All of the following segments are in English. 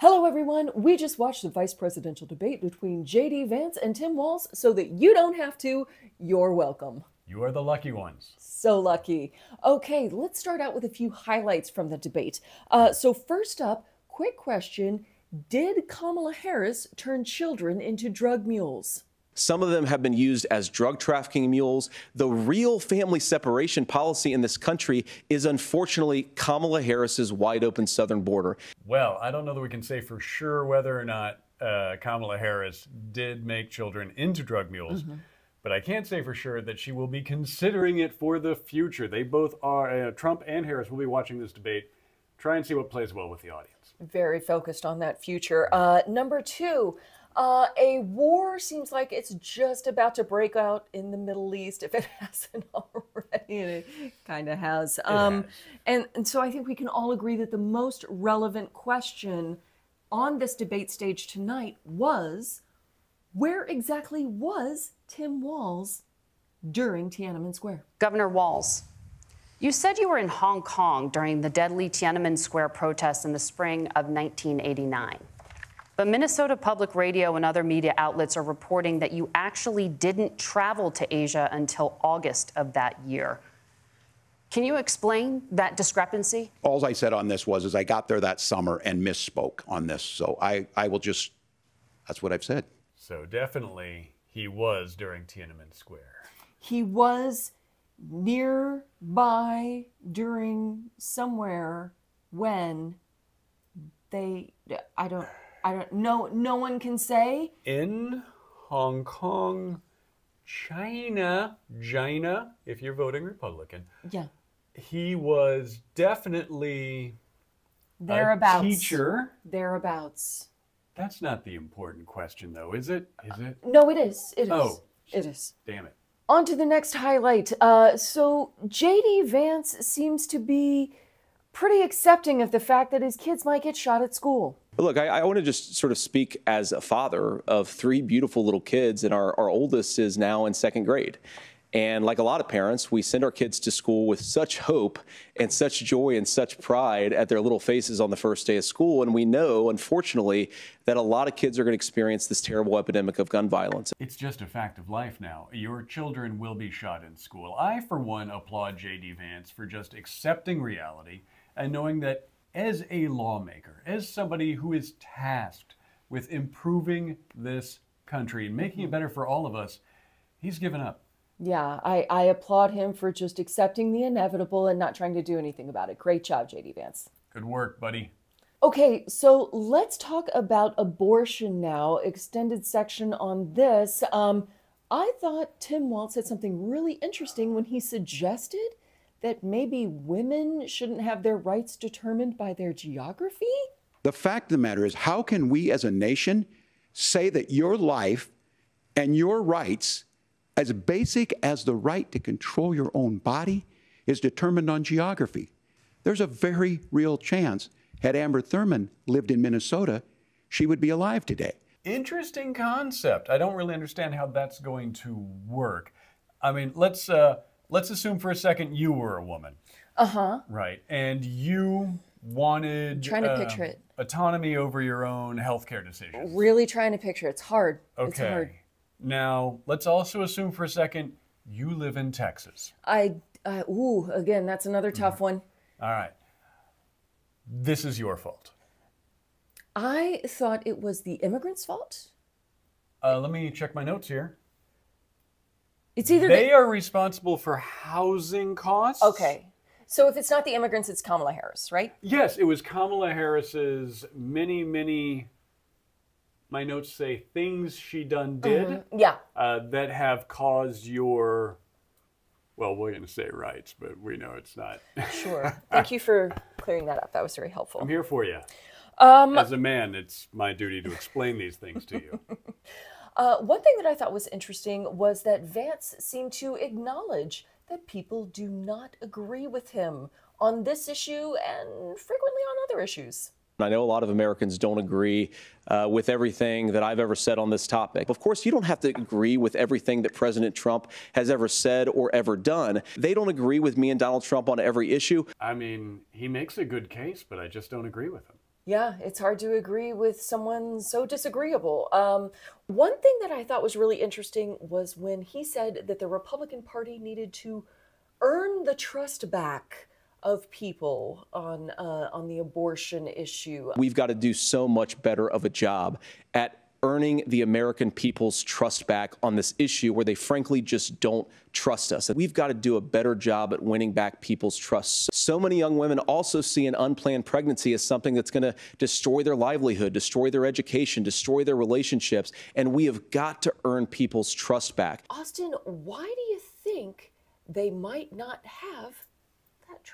Hello, everyone. We just watched the vice presidential debate between J.D. Vance and Tim Walz so that you don't have to. You're welcome. You are the lucky ones. So lucky. Okay, let's start out with a few highlights from the debate. Uh, so, first up, quick question Did Kamala Harris turn children into drug mules? Some of them have been used as drug trafficking mules. The real family separation policy in this country is unfortunately Kamala Harris's wide open southern border. Well, I don't know that we can say for sure whether or not uh, Kamala Harris did make children into drug mules. Mm-hmm. But I can't say for sure that she will be considering it for the future. They both are, uh, Trump and Harris will be watching this debate. Try and see what plays well with the audience. Very focused on that future. Uh, number two, uh, a war seems like it's just about to break out in the Middle East, if it hasn't already, and it kind of has. Um, has. And, and so I think we can all agree that the most relevant question on this debate stage tonight was where exactly was Tim Walz during Tiananmen Square? Governor Walz, you said you were in Hong Kong during the deadly Tiananmen Square protests in the spring of 1989. But Minnesota Public Radio and other media outlets are reporting that you actually didn't travel to Asia until August of that year. Can you explain that discrepancy? All I said on this was is I got there that summer and misspoke on this. So I, I will just that's what I've said. So definitely he was during Tiananmen Square. He was nearby during somewhere when they I don't I don't know. No one can say. In Hong Kong, China, China, if you're voting Republican. Yeah. He was definitely thereabouts. A teacher. Thereabouts. That's not the important question, though, is it? Is it? No, it is. It oh. is. Oh, it is. Damn it. On to the next highlight. Uh, so J.D. Vance seems to be pretty accepting of the fact that his kids might get shot at school. Look, I, I, want to just sort of speak as a father of three beautiful little kids, and our, our oldest is now in second grade. And like a lot of parents, we send our kids to school with such hope and such joy and such pride at their little faces on the first day of school. And we know, unfortunately, that a lot of kids are going to experience this terrible epidemic of gun violence. It's just a fact of life now. Your children will be shot in school. I, for one, applaud J.D. Vance for just accepting reality and knowing that as a lawmaker, as somebody who is tasked with improving this country and making it better for all of us, he's given up. Yeah, I, I applaud him for just accepting the inevitable and not trying to do anything about it. Great job, JD Vance. Good work, buddy. Okay, so let's talk about abortion now. Extended section on this. Um, I thought Tim Walz said something really interesting when he suggested that maybe women shouldn't have their rights determined by their geography? The fact of the matter is, how can we as a nation say that your life and your rights, as basic as the right to control your own body, is determined on geography? There's a very real chance, had Amber Thurman lived in Minnesota, she would be alive today. Interesting concept. I don't really understand how that's going to work. I mean, let's uh, let's assume for a second you were a woman. Uh huh. Right. And you wanted I'm trying to uh, picture it. autonomy over your own healthcare decisions. Really trying to picture it. It's hard. Okay. It's hard. Now, let's also assume for a second you live in Texas. I, uh, ooh, again, that's another tough mm-hmm. one. All right. This is your fault. I thought it was the immigrants' fault. Uh, let me check my notes here. It's either they are responsible for housing costs. Okay. So if it's not the immigrants, it's Kamala Harris, right? Yes, it was Kamala Harris's many, many. My notes say things she done did. Mm-hmm. Yeah. Uh, that have caused your. Well, we're going to say rights, but we know it's not. Sure. Thank you for clearing that up. That was very helpful. I'm here for you. Um, As a man, it's my duty to explain these things to you. Uh, one thing that I thought was interesting was that Vance seemed to acknowledge that people do not agree with him on this issue and frequently on other issues. I know a lot of Americans don't agree uh, with everything that I've ever said on this topic. Of course, you don't have to agree with everything that President Trump has ever said or ever done. They don't agree with me and Donald Trump on every issue. I mean, he makes a good case, but I just don't agree with him. Yeah, it's hard to agree with someone so disagreeable. Um, one thing that I thought was really interesting was when he said that the Republican Party needed to earn the trust back of people on uh, on the abortion issue. We've got to do so much better of a job at earning the American people's trust back on this issue where they frankly just don't trust us. We've got to do a better job at winning back people's trust. So many young women also see an unplanned pregnancy as something that's going to destroy their livelihood, destroy their education, destroy their relationships, and we have got to earn people's trust back. Austin, why do you think they might not have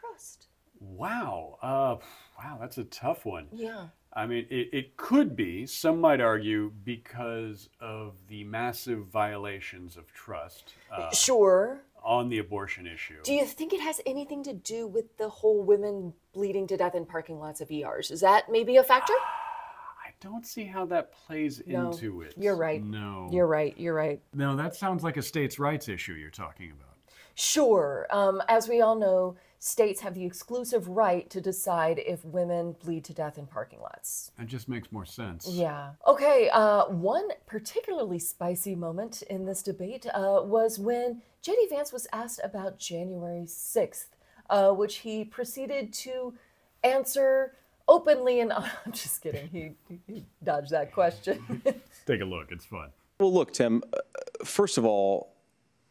trust? Wow. Uh, wow, that's a tough one. Yeah. I mean, it, it could be, some might argue, because of the massive violations of trust uh, Sure. on the abortion issue. Do you think it has anything to do with the whole women bleeding to death in parking lots of ERs? Is that maybe a factor? I don't see how that plays No, into it. you're right. No. You're right. You're right. No, that sounds like a states' rights issue you're talking about. Sure. Um, as we all know, states have the exclusive right to decide if women bleed to death in parking lots. That just makes more sense. Yeah. Okay. Uh, one particularly spicy moment in this debate uh, was when J.D. Vance was asked about January 6th, uh, which he proceeded to answer openly and I'm just kidding. He, he dodged that question. Take a look, it's fun. Well, look, Tim, uh, first of all,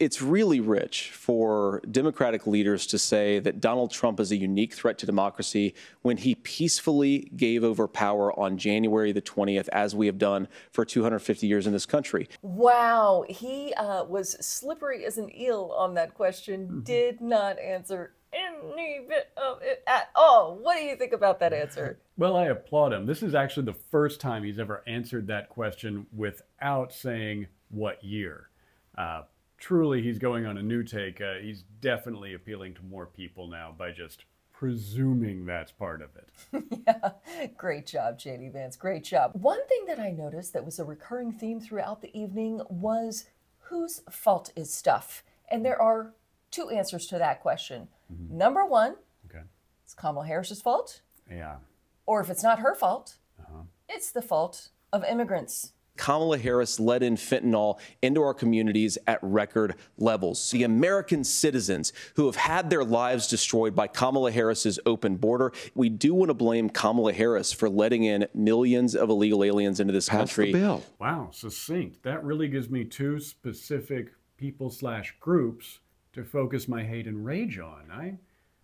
it's really rich for Democratic leaders to say that Donald Trump is a unique threat to democracy when he peacefully gave over power on January the 20th, as we have done for 250 years in this country. Wow, he uh, was slippery as an eel on that question. Did not answer any bit of it at all. What do you think about that answer? Well, I applaud him. This is actually the first time he's ever answered that question without saying what year. Uh, truly, he's going on a new take. Uh, he's definitely appealing to more people now by just presuming that's part of it. Yeah, great job, JD Vance. Great job. One thing that I noticed that was a recurring theme throughout the evening was whose fault is stuff? And there are two answers to that question. Number one, Okay. it's Kamala Harris's fault. Yeah. Or if it's not her fault, it's the fault of immigrants. Kamala Harris let in fentanyl into our communities at record levels. The American citizens who have had their lives destroyed by Kamala Harris's open border, we do want to blame Kamala Harris for letting in millions of illegal aliens into this Pass country. the bill. Wow, succinct. That really gives me two specific people slash groups to focus my hate and rage on. I,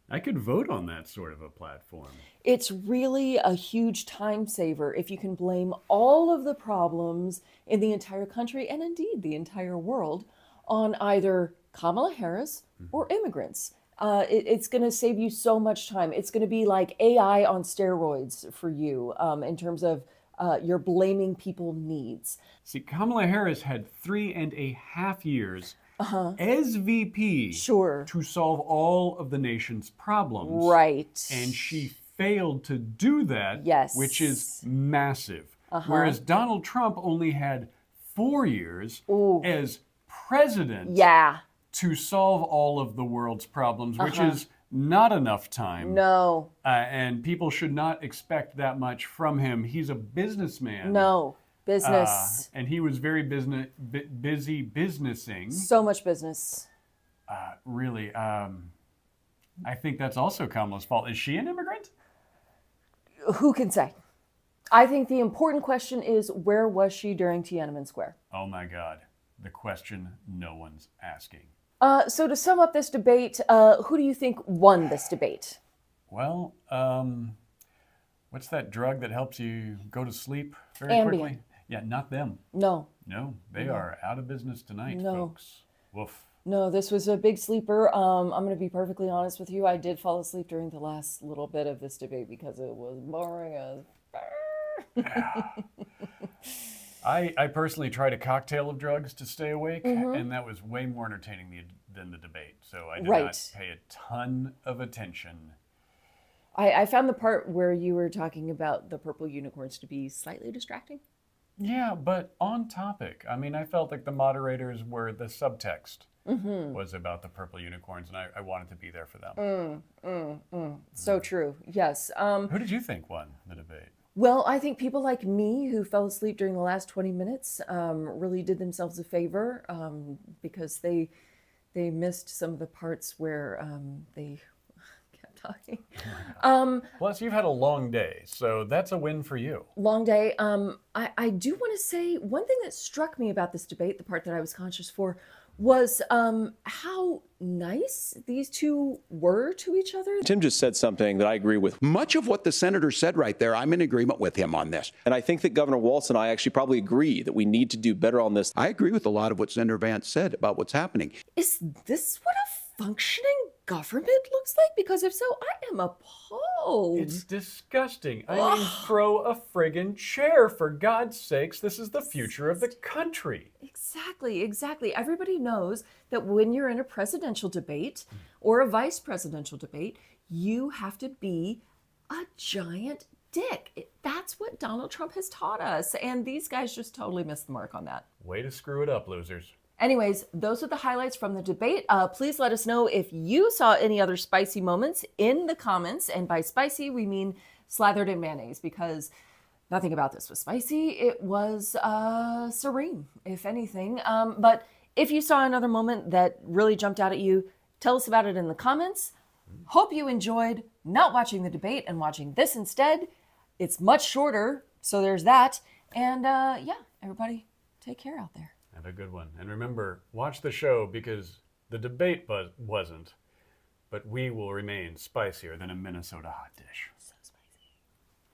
I could vote on that sort of a platform. It's really a huge time saver if you can blame all of the problems in the entire country and indeed the entire world on either Kamala Harris or immigrants. Uh, it- it's going to save you so much time. It's going to be like AI on steroids for you um, in terms of uh, your blaming people needs. See, Kamala Harris had three and a half years as VP Sure. to solve all of the nation's problems. Right. And she failed to do that, Yes. Uh-huh. which is massive. Whereas Donald Trump only had four years as president yeah. to solve all of the world's problems, which is not enough time. Uh-huh. No. Uh, and people should not expect that much from him. He's a businessman. No. Uh, Business. and he was very business, bu- busy businessing. so much business. Uh, really, um, I think that's also Kamala's fault. Is she an immigrant? Who can say? I think the important question is where was she during Tiananmen Square? Oh my God. The question no one's asking. Uh, so to sum up this debate, uh, who do you think won this debate? Well, um, what's that drug that helps you go to sleep very Ambien. quickly? Yeah, not them. No, No, they are out of business tonight, No. folks. Woof. no, this was a big sleeper. Um, I'm going to be perfectly honest with you. I did fall asleep during the last little bit of this debate because it was boring as. I, I personally tried a cocktail of drugs to stay awake, and that was way more entertaining the, than the debate. So I did not pay a ton of attention. I, I found the part where you were talking about the purple unicorns to be slightly distracting. Yeah, but on topic. I mean, I felt like the moderators were the subtext was about the purple unicorns, and I, I wanted to be there for them. So true. Yes. Um, Who did you think won the debate? Well, I think people like me who fell asleep during the last 20 minutes um, really did themselves a favor um, because they they missed some of the parts where um, they talking. Um, Plus, you've had a long day, so that's a win for you. long day. Um, I, I do want to say one thing that struck me about this debate, the part that I was conscious for, was um, how nice these two were to each other. Tim just said something that I agree with. Much of what the senator said right there, I'm in agreement with him on this. And I think that Governor Walz and I actually probably agree that we need to do better on this. I agree with a lot of what Senator Vance said about what's happening. Is this what a functioning government looks like? Because if so, I am appalled. It's disgusting. I mean, throw a friggin' chair, for God's sakes. This is the future of the country. Exactly, exactly. Everybody knows that when you're in a presidential debate or a vice presidential debate, you have to be a giant dick. That's what Donald Trump has taught us. And these guys just totally missed the mark on that. Way to screw it up, losers. Anyways, those are the highlights from the debate. Uh, please let us know if you saw any other spicy moments in the comments. And by spicy, we mean slathered in mayonnaise because nothing about this was spicy. It was uh, serene, if anything. Um, but if you saw another moment that really jumped out at you, tell us about it in the comments. Hope you enjoyed not watching the debate and watching this instead. It's much shorter, so there's that. And uh, yeah, everybody, take care out there. Have a good one. And remember, watch the show because the debate wasn't, but we will remain spicier than a Minnesota hot dish.